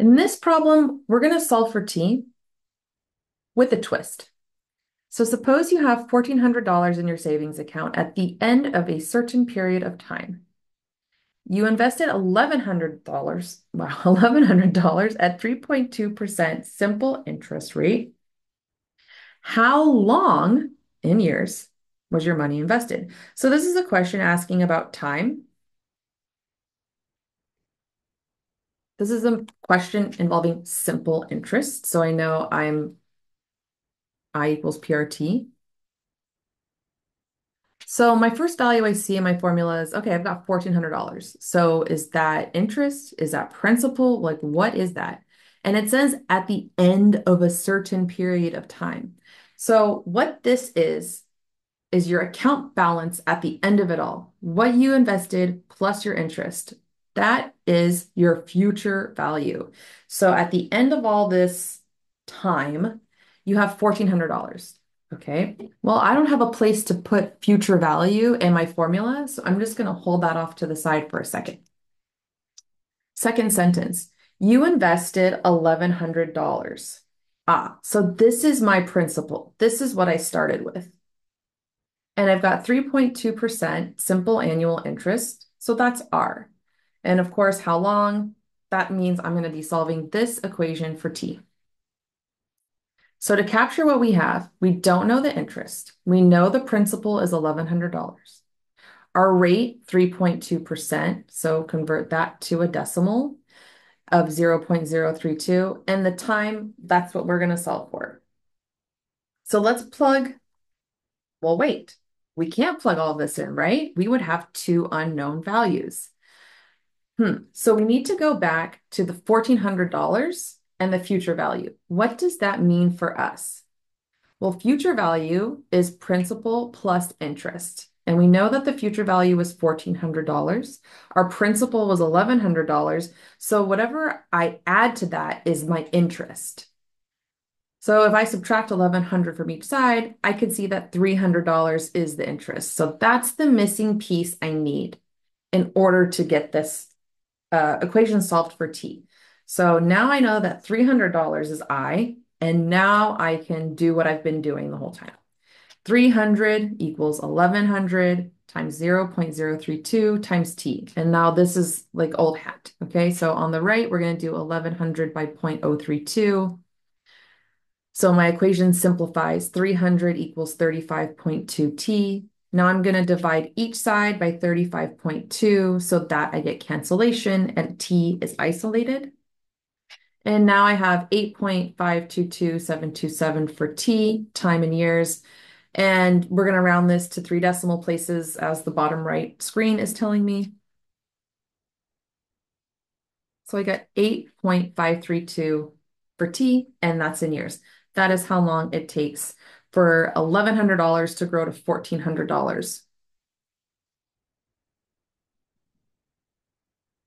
In this problem, we're going to solve for t with a twist. So suppose you have $1,400 in your savings account at the end of a certain period of time. You invested $1,100, well, $1,100 at 3.2% simple interest rate. How long in years was your money invested? So this is a question asking about time. This is a question involving simple interest. So I know I'm I equals PRT. So my first value I see in my formula is, okay, I've got $1,400. So is that interest? Is that principal? Like, what is that? And it says at the end of a certain period of time. So what this is, is your account balance at the end of it all. What you invested plus your interest. That is your future value. So at the end of all this time, you have $1,400. Okay, well, I don't have a place to put future value in my formula, so I'm just going to hold that off to the side for a second. Second sentence, you invested $1,100. Ah, so this is my principal. This is what I started with. And I've got 3.2% simple annual interest, so that's R. And of course, how long? That means I'm going to be solving this equation for T. So to capture what we have, we don't know the interest. We know the principal is $1,100. Our rate, 3.2%, so convert that to a decimal of 0.032. And the time, that's what we're going to solve for. So let's plug, well, wait, we can't plug all this in, right? We would have two unknown values. Hmm. So we need to go back to the $1,400 and the future value. What does that mean for us? Well, future value is principal plus interest. And we know that the future value was $1,400. Our principal was $1,100. So whatever I add to that is my interest. So if I subtract 1100 from each side, I can see that $300 is the interest. So that's the missing piece I need in order to get this uh, equation solved for t. So now I know that $300 is I, and now I can do what I've been doing the whole time. 300 equals 1100 times 0.032 times t. And now this is like old hat, okay? So on the right, we're going to do 1100 by 0.032. So my equation simplifies 300 equals 35.2t. Now I'm going to divide each side by 35.2 so that I get cancellation and t is isolated. And now I have 8.522727 for T, time in years. And we're going to round this to three decimal places as the bottom right screen is telling me. So I got 8.532 for T, and that's in years. That is how long it takes for $1,100 to grow to $1,400